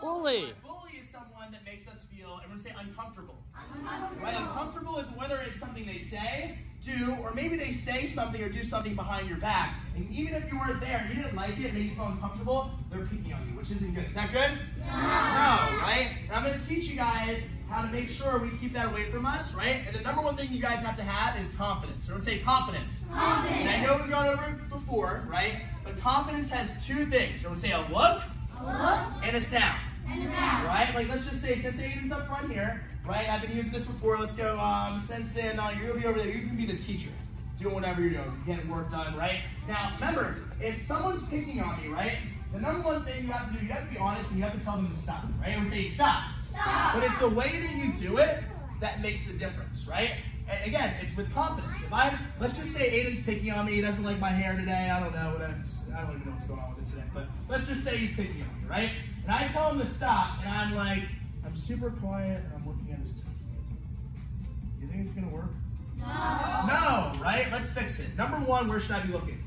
Bully. Bully is someone that makes us feel, everyone say uncomfortable. Right? Uncomfortable is whether it's something they say, do, or maybe they say something or do something behind your back. And even if you weren't there, and you didn't like it, made you feel uncomfortable, they're picking on you, which isn't good. Is that good? No, right? And I'm going to teach you guys how to make sure we keep that away from us, right? And the number one thing you guys have to have is confidence. Everyone say confidence. Confidence. And I know we've gone over it before, right? But confidence has two things. Everyone say a look A look and a sound. And a sound. Right? Like let's just say since Aiden's up front here, right? I've been using this before. Let's go, um, Sensen, uh, you're gonna be over there. You can be the teacher. Doing whatever you're doing, getting work done, right? Now remember, if someone's picking on you, right? The number one thing you have to do, you have to be honest and you have to tell them to stop, right? And say stop. Stop. But it's the way that you do it that makes the difference, right? And again, it's with confidence. If I'm, let's just say Aiden's picking on me, he doesn't like my hair today, I don't know what I don't even know what's going on with it today, but let's just say he's picking on me, right? And I tell him to stop, and I'm like, I'm super quiet, and I'm looking at his teeth. You think it's gonna work? No. No, right? Let's fix it. Number one, where should I be looking?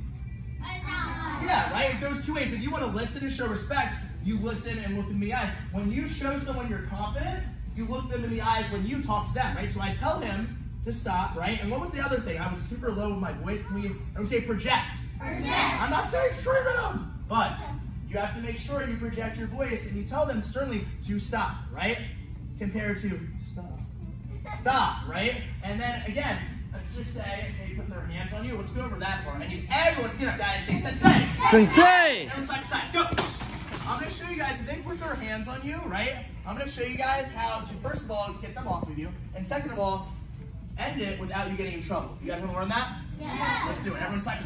Yeah, right? It goes two ways. If you want to listen and show respect, you listen and look in the eyes. When you show someone you're confident, you look them in the eyes when you talk to them, right? So I tell him to stop, right? And what was the other thing? I was super low with my voice. Can we, I would say project. Project. I'm not saying scream at them, but you have to make sure you project your voice and you tell them certainly to stop, right? Compared to stop. Stop, right? And then again, let's just say they put their hands on you. Let's go over that part. I need everyone to stand up, guys. Say sensei. Sensei. Everyone show you guys, if they put their hands on you, right? I'm going to show you guys how to, first of all, get them off of you. And second of all, end it without you getting in trouble. You guys want to learn that? Yes. Let's do it. Everyone side.